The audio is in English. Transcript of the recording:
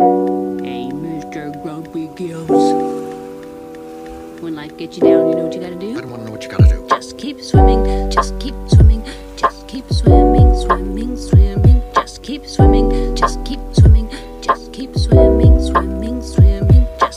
Hey, Mr. Grumpy Gills. When life gets you down, you know what you gotta do? I don't wanna know what you gotta do. Just keep swimming, just keep swimming, just keep swimming, swimming, swimming. Just keep swimming, just keep swimming, just keep swimming, swimming.